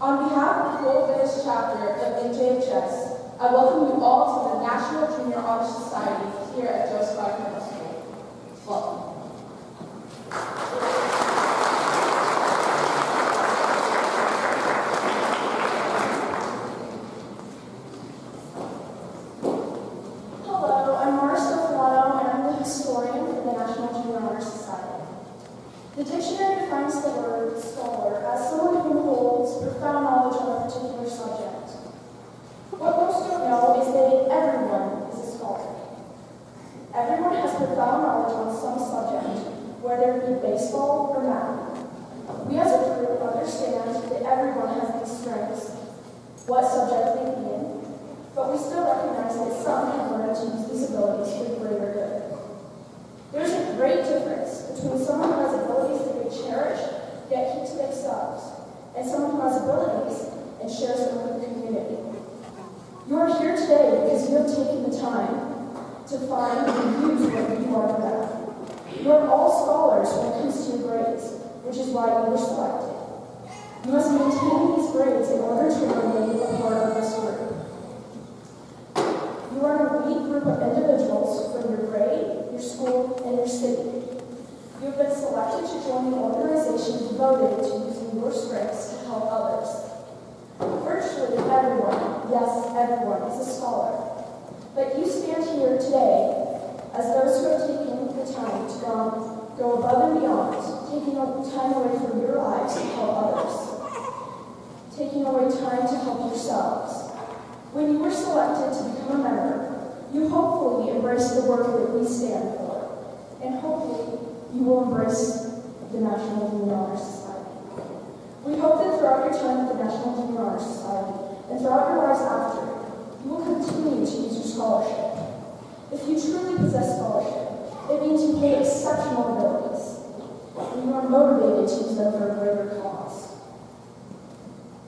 On behalf of the Gold Village chapter of NJHS, I welcome you all to the National Junior Honor Society here at Joe Clark Middle School. Society. We hope that throughout your time at the National Humane Society, and throughout your lives after, you will continue to use your scholarship. If you truly possess scholarship, it means you have exceptional abilities, and you are motivated to use them for a greater cause.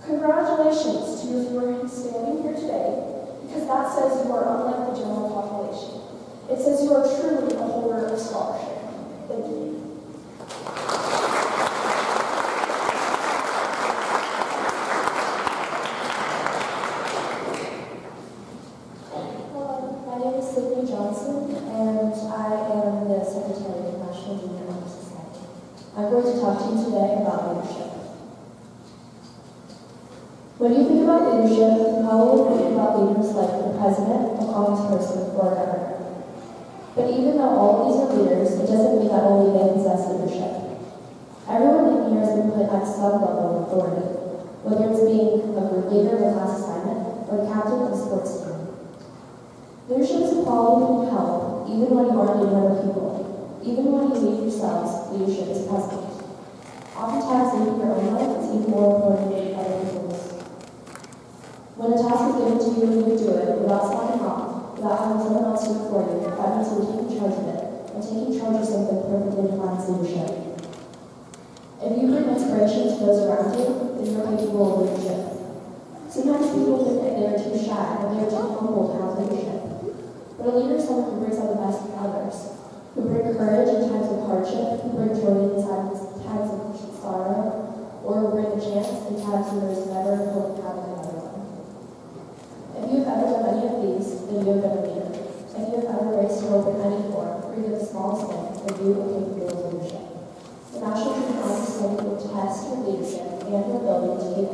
Congratulations to you if you are standing here today, because that says you are unlike the general population. It says you are truly a holder of scholarship. Thank you.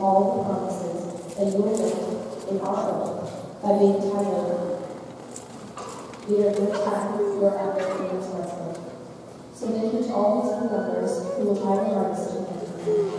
all the promises that you have made in our hope by being titled, We are good times, your ever famous lesson. Submit him to all these own lovers who will try their hardest to him.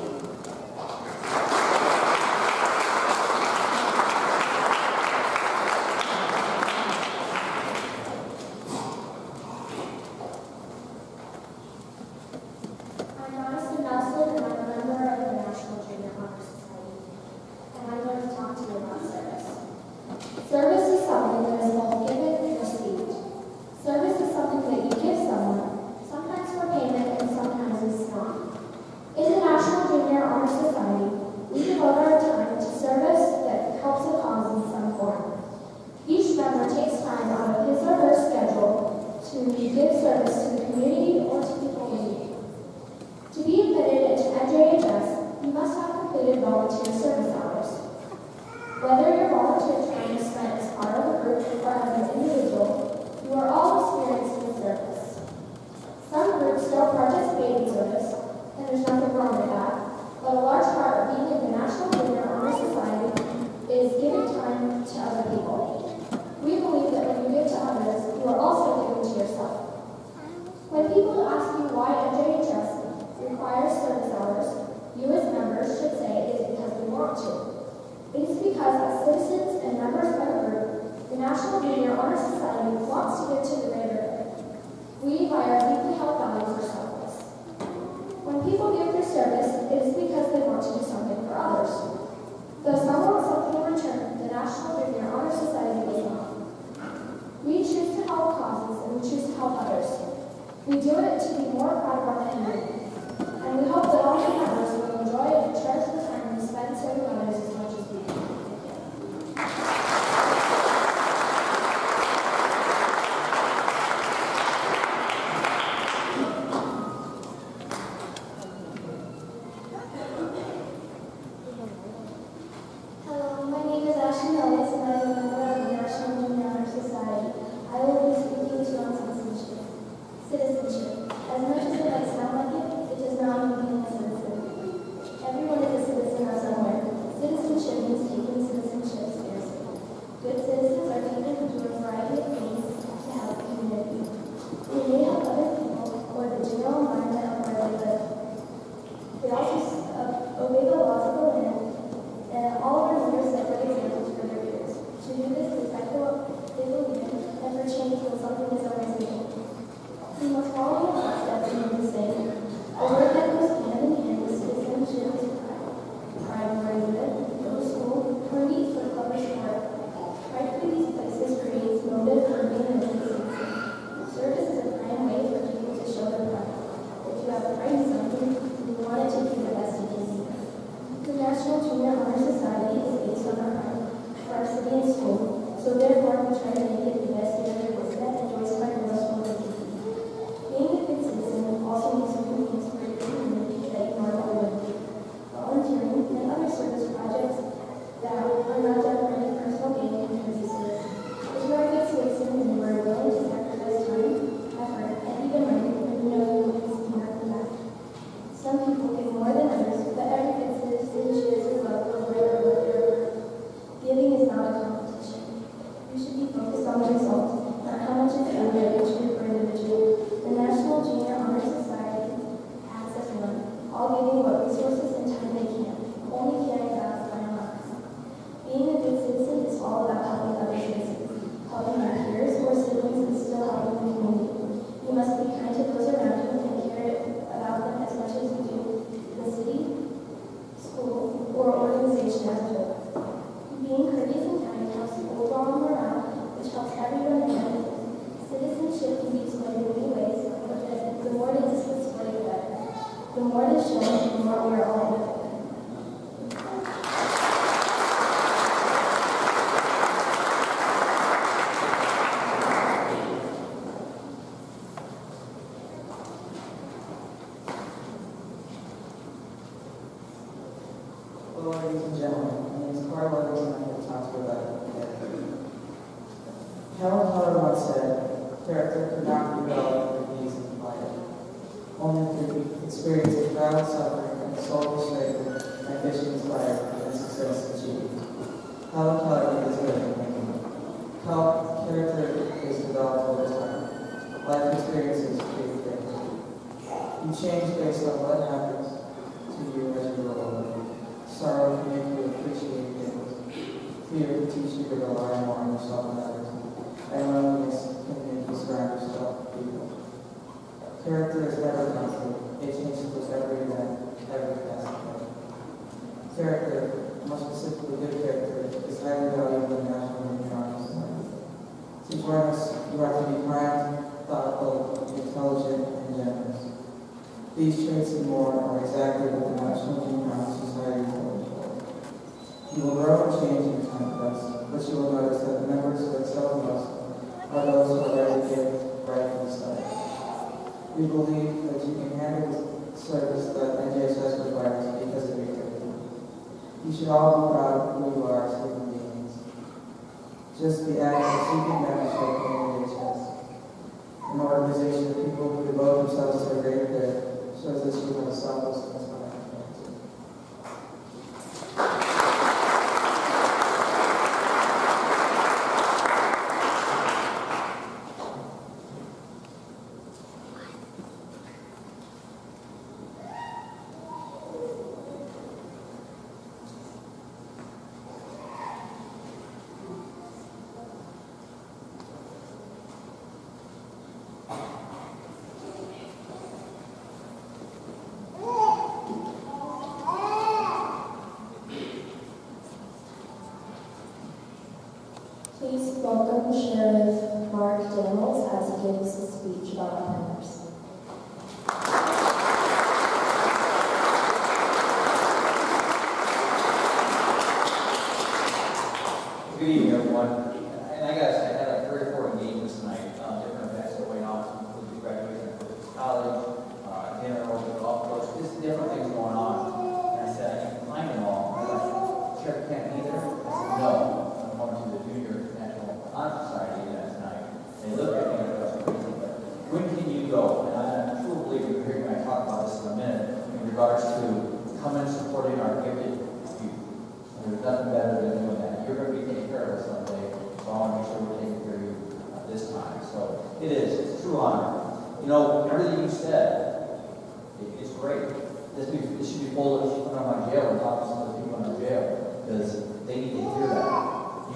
We do it to be more proud of our family, And we hope we believe that you can handle the service that NJHS provides because of your commitment. You should all be proud of who you are as human beings. Just the act of seeking membership in NJHS, an organization of people who devote themselves to a greater good, shows that you have selflessness. 就是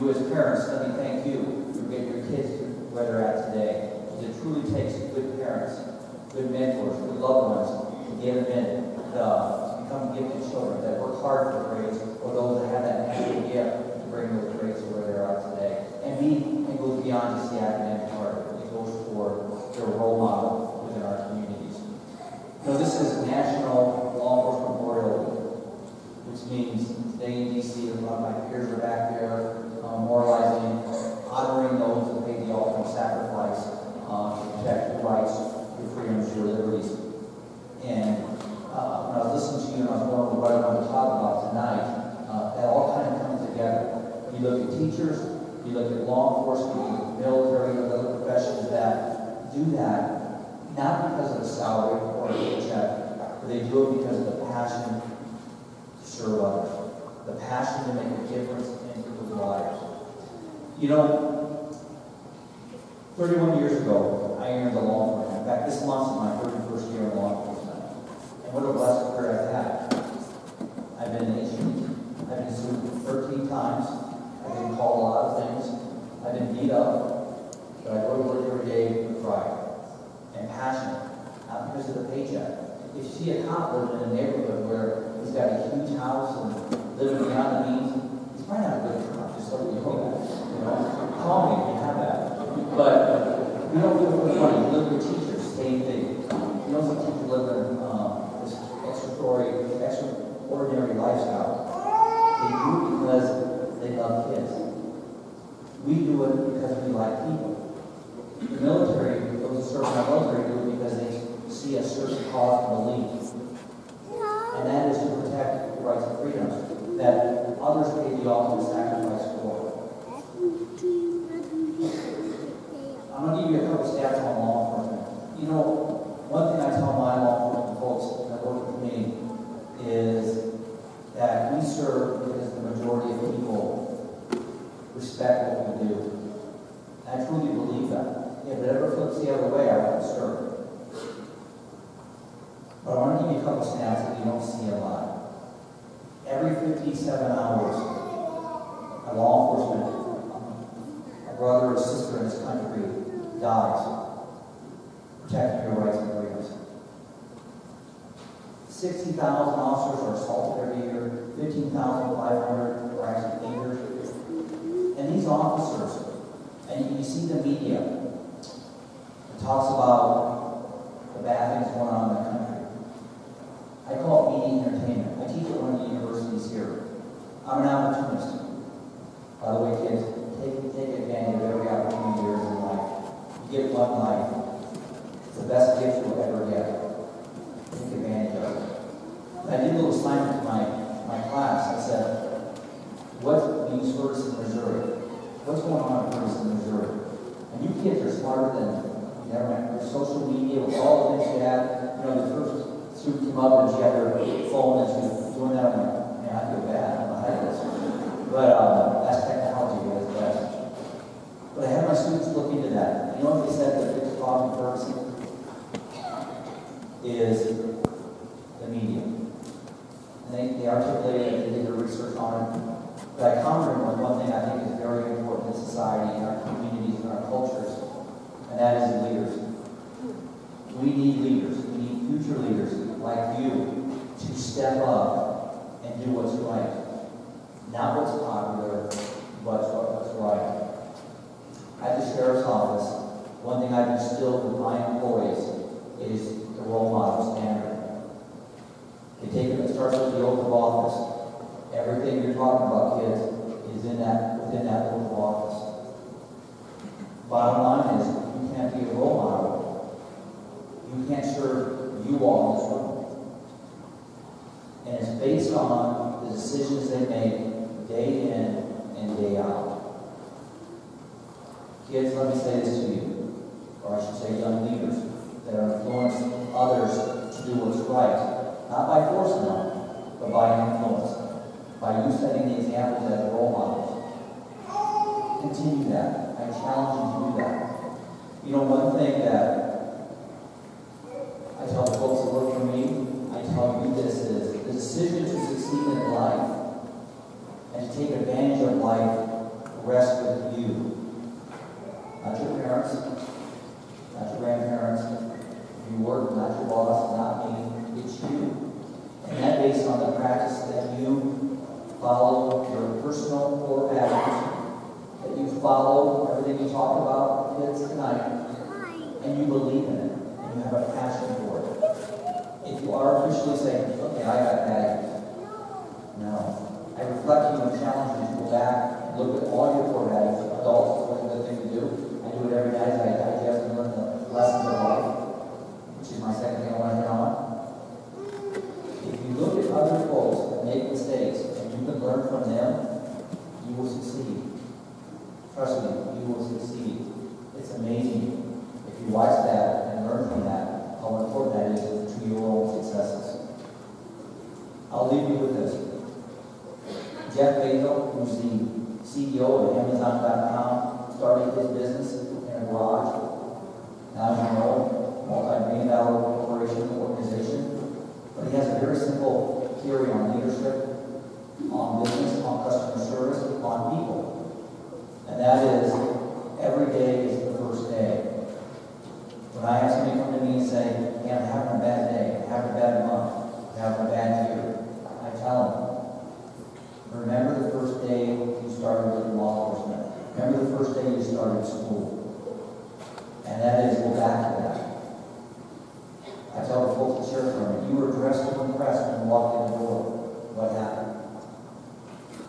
You as parents, let me thank you for getting your kids to where they're at today. Because it truly takes good parents, good mentors, good loved ones to get them in, the to become gifted children that work hard for grades, or those that have that natural gift to bring those grades to where they're today. And it goes beyond just the academic part. It goes for their role model within our communities. Now this is National Law Enforcement Memorial Week, which means today in DC, a lot of my peers are back there. You know, 31 years others pay the ultimate sacrifice for. I'm gonna give you a couple stats on law enforcement. You know, one thing I tell my law enforcement folks that work with me is that we serve because the majority of people respect what we do. I truly believe that. If it ever flips the other way, I won't serve. But I want to give you a couple stats that you don't see a lot. Every 57 hours, a law enforcement, a brother or sister in this country dies protecting your rights and freedoms. 60,000 officers are assaulted every year, 15,500 are actually injured. And these officers, and you see the media, it talks about the bad things going on in the country. I call it media entertainment. I teach at one of the universities here. I'm an opportunist. By the way, kids, take, take advantage of every opportunity there is in life. Get one life. It's the best gift you'll ever get. Take advantage of it. I did a little assignment to my, my class. I said, what means Ferguson, Missouri? What's going on in Missouri? And you kids are smarter than you never met. Your social media, with all the things you have, you know, the first student came up and she had her phone and she was doing that. I'm like, man, I feel bad. I don't know how to do this. But um, that's technology at its best. Had look into that. You know what they said the biggest problem in Ferguson? Is the media. And they, they articulated it, they did their research on it. But I commented on one thing I think is very important in society, in our communities, in our cultures, and that is leaders. We need leaders. We need future leaders like you to step up I'll leave you with this. Jeff Bezos, who's the CEO of Amazon.com, started his business in a garage. Now you know, multi-million dollar corporation, organization. But he has a very simple theory on leadership, on business, on customer service, on people. And that is, every day is the first day. When I have somebody come to me and say, hey, I'm having a bad day, I'm having a bad month, I'm having a bad year, I tell them, remember the first day you started law enforcement. Remember the first day you started school. And that is, go back to that. I tell the folks at Sheriff's Department, you were dressed to impress when you walked in the door. What happened?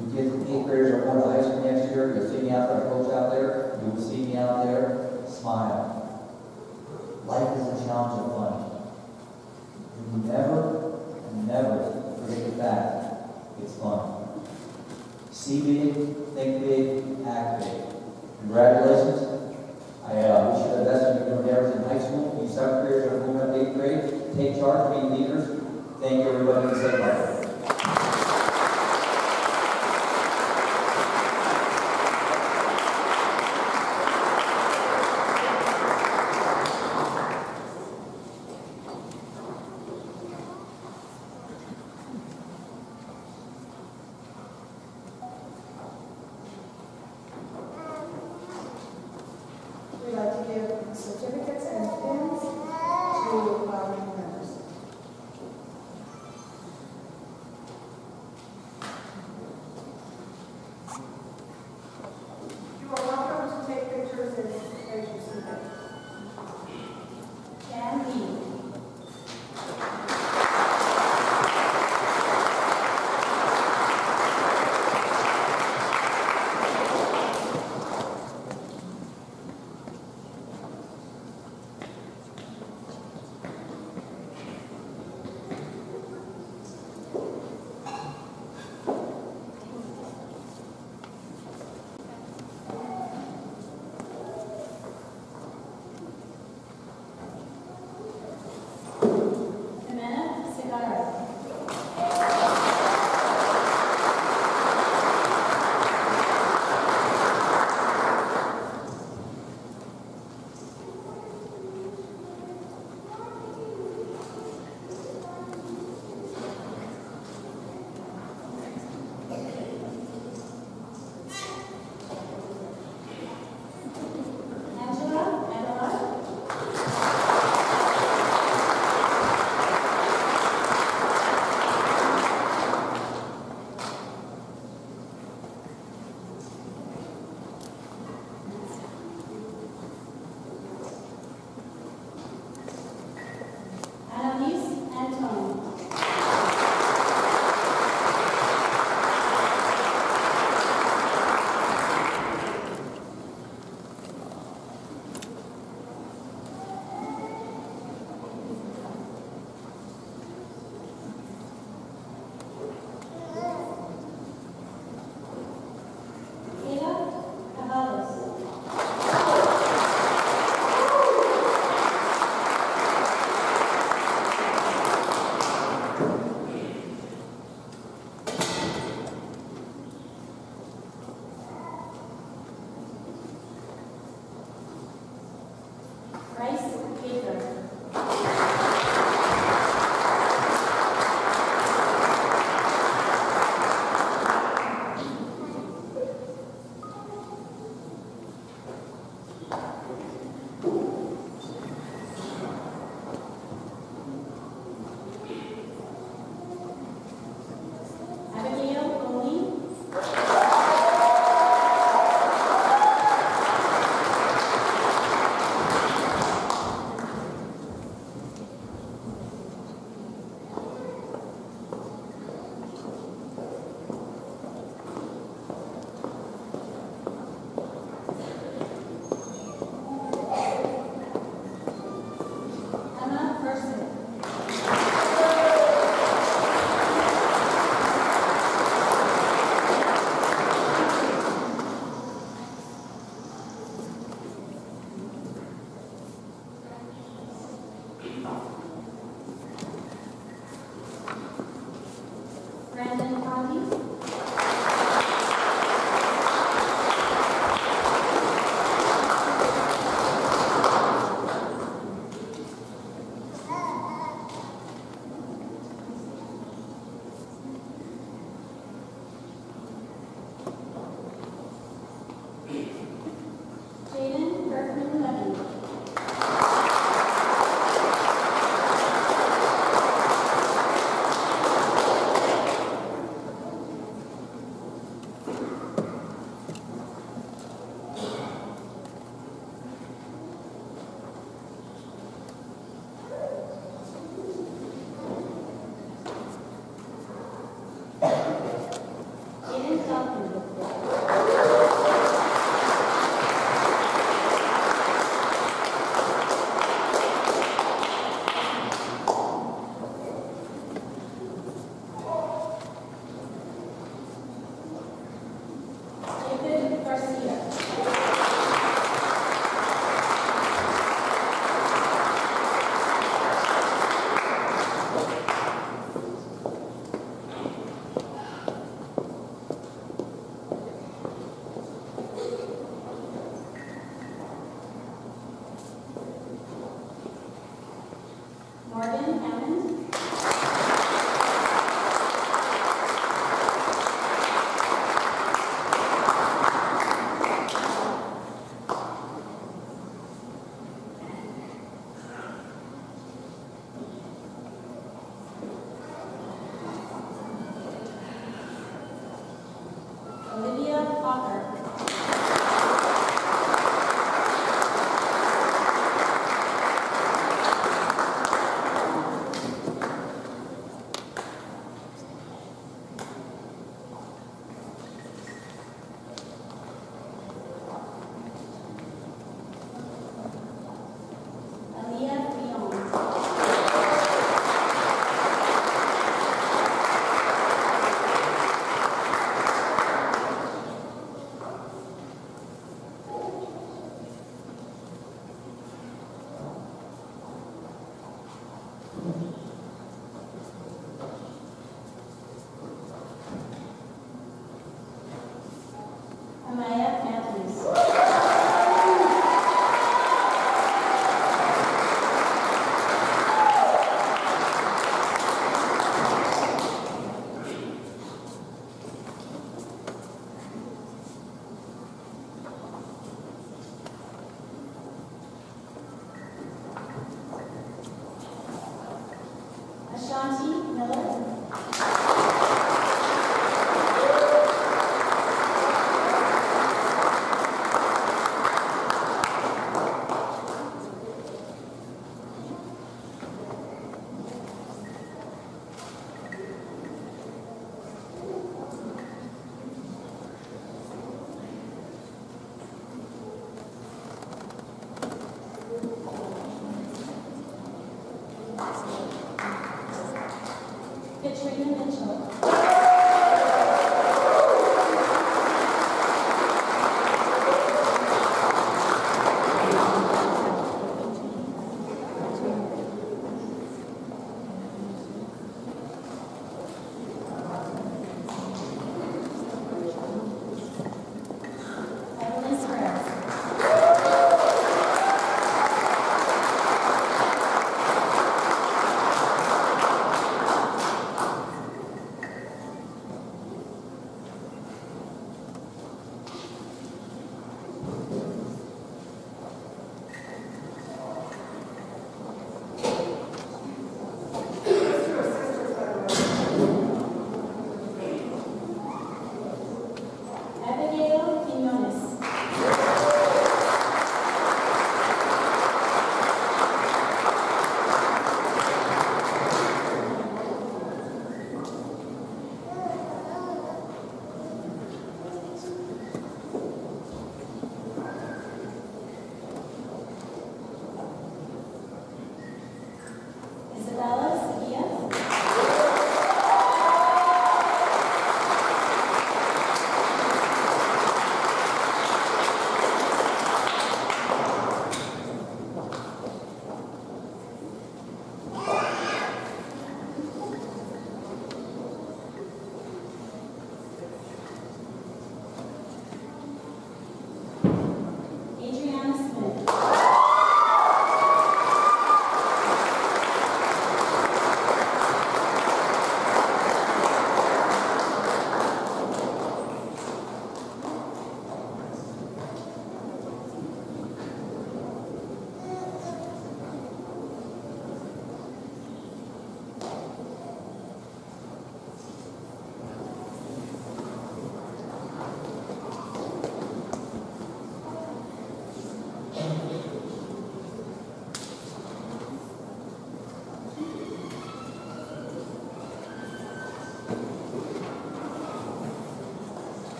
You get eighth graders are going to high school next year, you'll see me out there, coach out there, you will see me out there, smile. Life is a challenge of fun. You never, never forget the fact it's fun. See big, think big, act big. Congratulations. I uh, wish you the best in your endeavors in high school. You seventh graders are moving up eighth grade. Take charge, be leaders. Thank you, everybody, and say bye.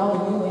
May all